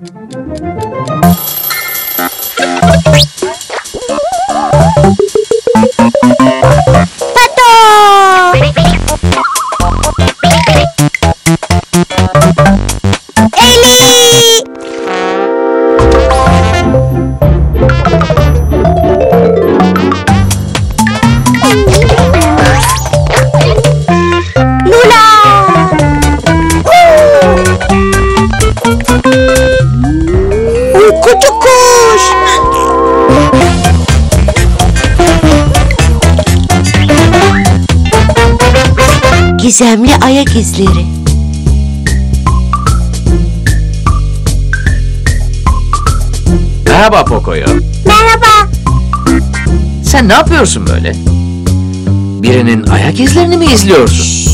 Pato! Küçük kuş! Gizemli ayak izleri. Merhaba Pocoyo. Merhaba. Sen ne yapıyorsun böyle? Birinin ayak izlerini mi izliyorsun?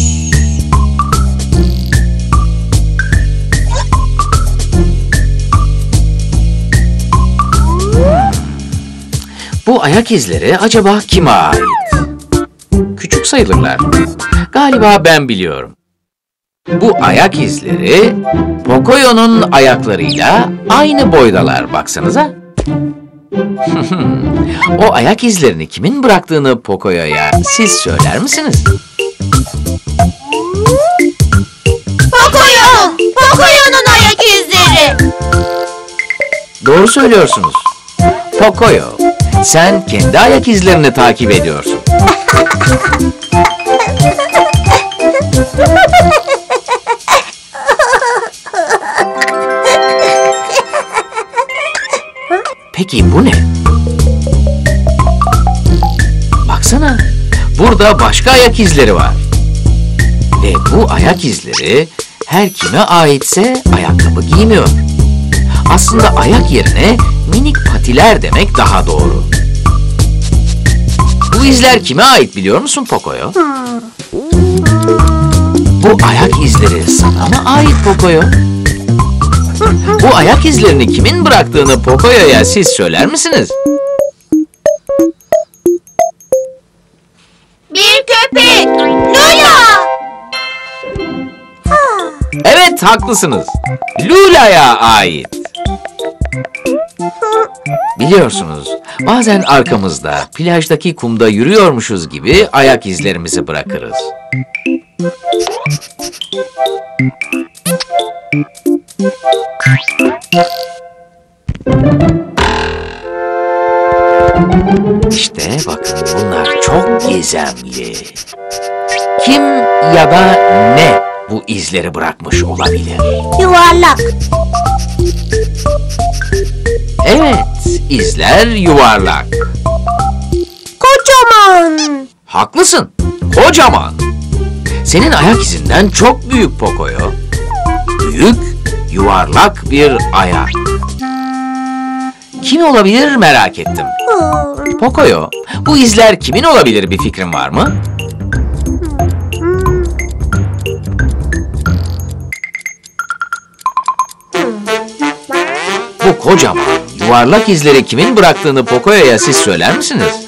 Bu ayak izleri acaba kime ait? Küçük sayılırlar. Galiba ben biliyorum. Bu ayak izleri Pocoyo'nun ayaklarıyla aynı boydalar baksanıza. o ayak izlerini kimin bıraktığını Pocoyo'ya siz söyler misiniz? Pocoyo! Pocoyo'nun ayak izleri. Doğru söylüyorsunuz. Pocoyo, sen kendi ayak izlerini takip ediyorsun. Peki bu ne? Baksana, burada başka ayak izleri var. Ve bu ayak izleri her kime aitse ayakkabı giymiyor. Aslında ayak yerine minik patiler demek daha doğru. Bu izler kime ait biliyor musun Pocoyo? Bu ayak izleri sana mı ait Pocoyo? Bu ayak izlerini kimin bıraktığını Pocoyo'ya siz söyler misiniz? Bir köpek. Lula! Evet haklısınız. Lula'ya ait. Biliyorsunuz bazen arkamızda plajdaki kumda yürüyormuşuz gibi ayak izlerimizi bırakırız. İşte bakın bunlar çok gizemli. Kim ya da ne bu izleri bırakmış olabilir? Yuvarlak. Evet, izler yuvarlak. Kocaman. Haklısın, kocaman. Senin ayak izinden çok büyük Pocoyo. Büyük, yuvarlak bir ayak. Kim olabilir merak ettim. Pocoyo, bu izler kimin olabilir bir fikrin var mı? Kocaman, yuvarlak izleri kimin bıraktığını Pocoyo'ya siz söyler misiniz?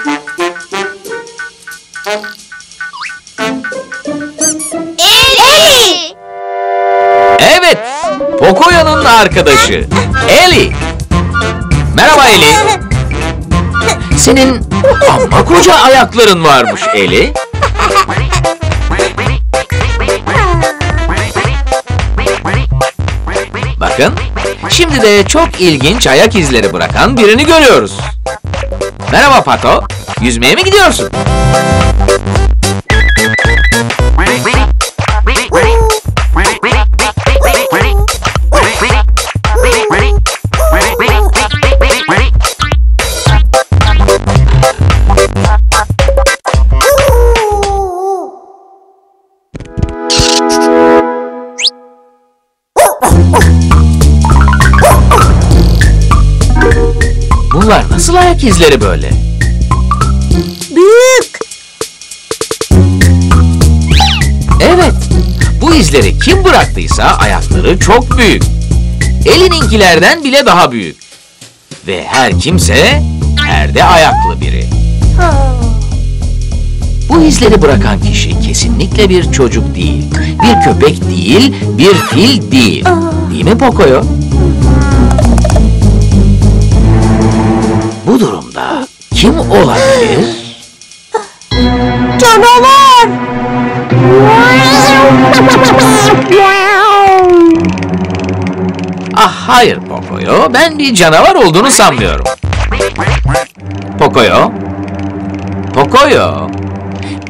Eli! Evet, Pocoyo'nun arkadaşı, Eli. Merhaba Eli. Senin amma koca ayakların varmış Eli. Bakın, şimdi de çok ilginç ayak izleri bırakan birini görüyoruz. Merhaba Pato, yüzmeye mi gidiyorsun? Bunlar nasıl ayak izleri böyle? Büyük. Evet, bu izleri kim bıraktıysa ayakları çok büyük. Elininkilerden bile daha büyük. Ve her kimse perde ayaklı biri. Bu izleri bırakan kişi kesinlikle bir çocuk değil, bir köpek değil, bir fil değil. Değil mi Pocoyo? Bu durumda kim olabilir? Canavar. Ah hayır Pocoyo, ben bir canavar olduğunu sanmıyorum. Pocoyo, Pocoyo,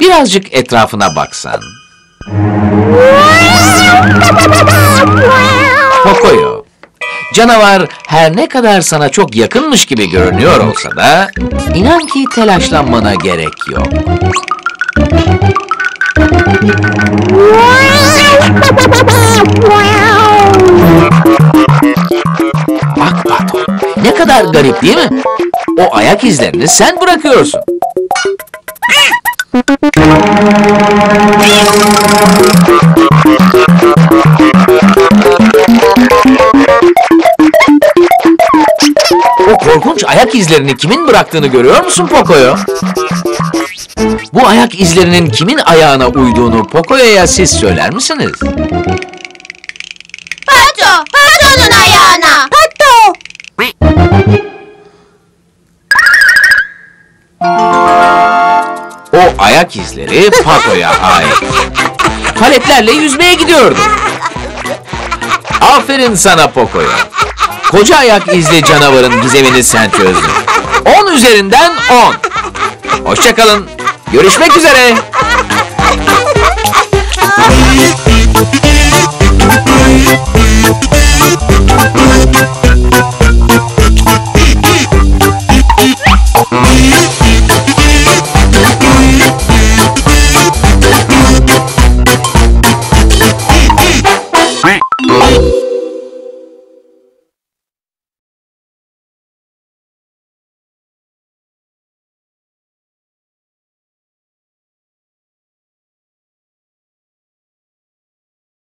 birazcık etrafına baksan. Canavar her ne kadar sana çok yakınmış gibi görünüyor olsa da, inan ki telaşlanmana gerek yok. Bak Pato, ne kadar garip değil mi? O ayak izlerini sen bırakıyorsun. İzlerini kimin bıraktığını görüyor musun Pocoyo? Bu ayak izlerinin kimin ayağına uyduğunu Pocoyo'ya siz söyler misiniz? Pato. Pato'nun ayağına. Pato. O ayak izleri Pato'ya ait. Paletlerle yüzmeye gidiyordu. Aferin sana Poco'ya. Koca ayak izli canavarın gizemini sen çözdün. 10 üzerinden 10. Hoşçakalın. Görüşmek üzere.